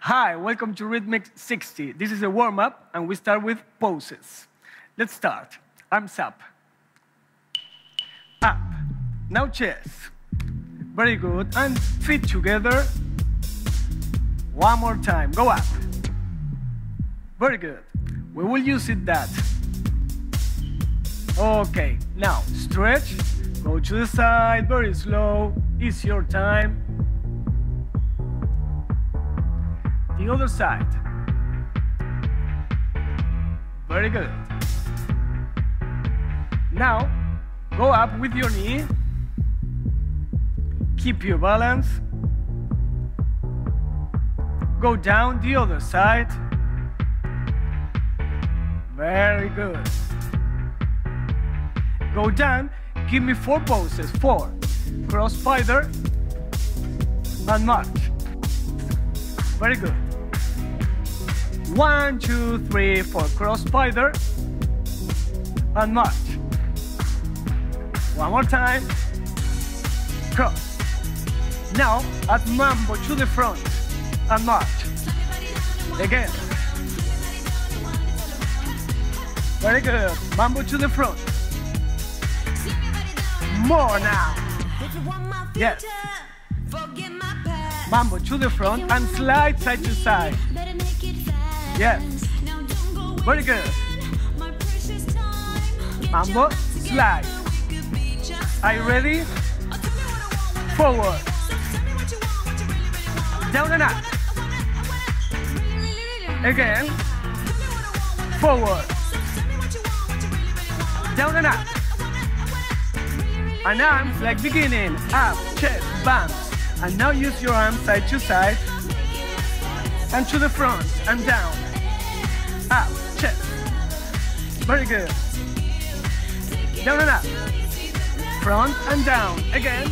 Hi, welcome to Ritmix 60. This is a warm up, and we start with poses. Let's start. Arms up. Up. Now chest. Very good. And feet together. One more time. Go up. Very good. We will use it that. Okay. Now stretch. Go to the side. Very slow. It's your time. The other side. Very good. Now, go up with your knee. Keep your balance. Go down the other side. Very good. Go down. Give me four poses. Four. Cross spider and march. Very good. One, two, three, four. Cross spider and march. One more time. Cross. Now add mambo to the front and march. Again. Very good. Mambo to the front. More now. Yes. Mambo to the front and slide side to side. Yes. Very good. Mambo, slide. Are you ready? Forward. Down and up. Again. Forward. Down and up. And arms like beginning. Up, chest, bounce. And now use your arms side to side. And to the front and down. Up, chest. Very good. Down and up. Front and down. Again.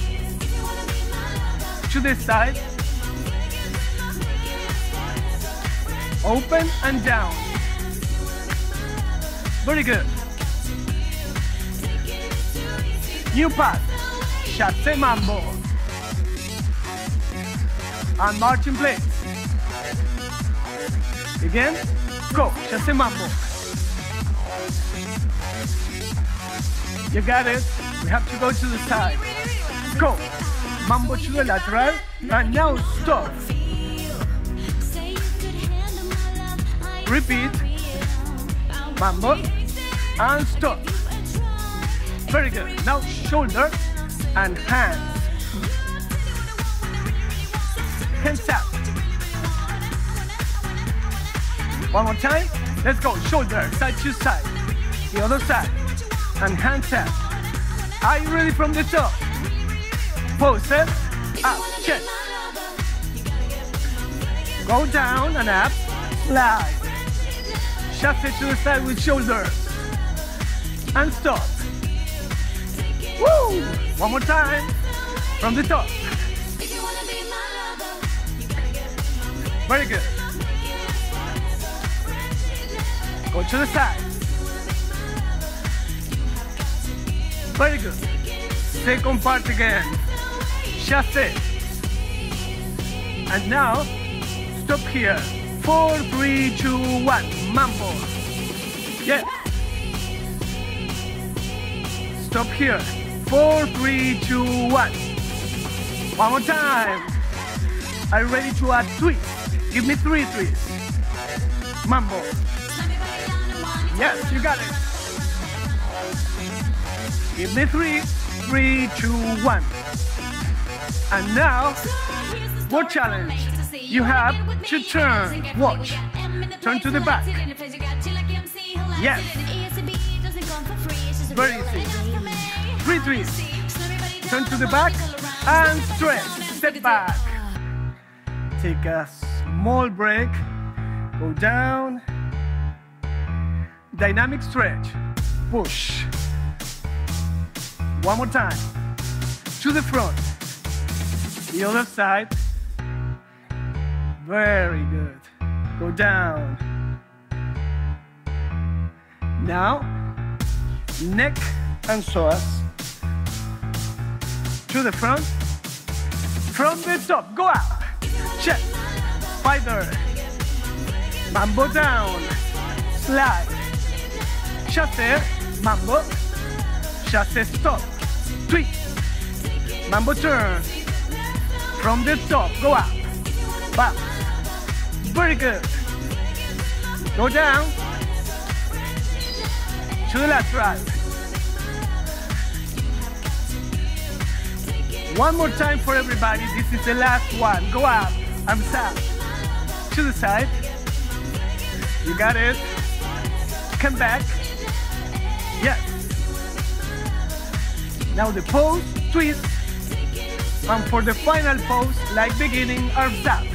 To this side. Open and down. Very good. New pass. Chasse mambo. And march in place. Again. Go. Chasse mambo. You got it. We have to go to the side. Go. Mambo to the lateral. And now stop. Repeat. Mambo. And stop. Very good. Now shoulder and hands. Hands up. One more time. Let's go. Shoulder, side to side. The other side. And hands up. Are you ready from the top? Poses. Up, chest. Go down and up. Slide. Shuffle to the side with shoulders. And stop. Woo! One more time. From the top. Very good. Go to the side. Very good. Second part again. Chasse. And now, stop here. Four, three, two, one. Mambo. Yeah. Stop here. Four, three, two, one. One more time. Are you ready to add twists? Give me three twists. Mambo. Yes, you got it. Give me three, three, two, one. And now, more challenge. You have to turn. Watch. Turn to the back. Yes. Very easy. Three. Turn to the back and stretch. Step back. Take a small break. Go down. Dynamic stretch. Push. One more time. To the front. The other side. Very good. Go down. Now, neck and psoas. To the front. From the top, go up. Chest. spider. Mambo down, slide. Chasse, mambo. Chasse stop, twist. Mambo turn. From the top, go up, back. Very good. Go down. To the left, right. One more time for everybody. This is the last one. Go up. I'm sad. To the side. You got it. Come back. Yes. Now the pose, twist. And for the final pose, like beginning, arms up.